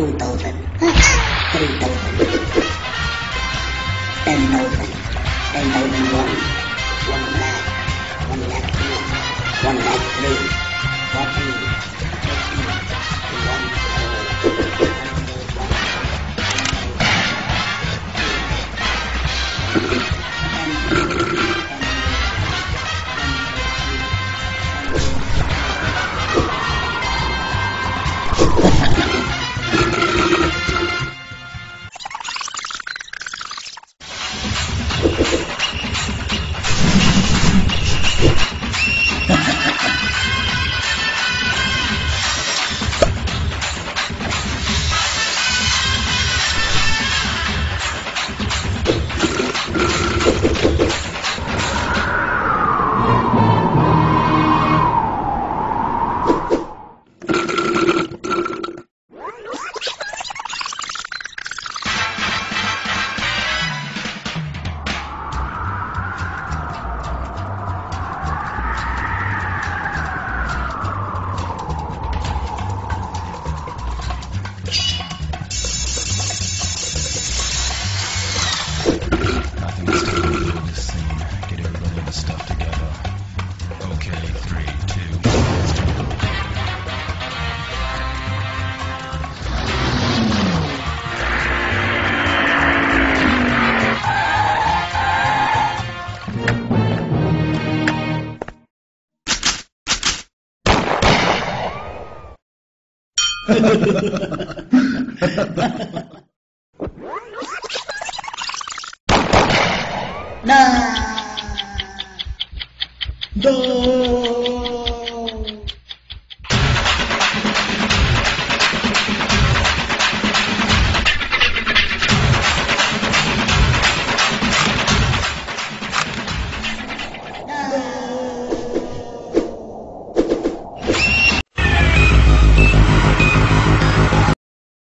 two thousand, three thousand, ten thousand, ten thousand one, one lakh, one lakh two, one lakh three, forty, fifty, one crore, Na Do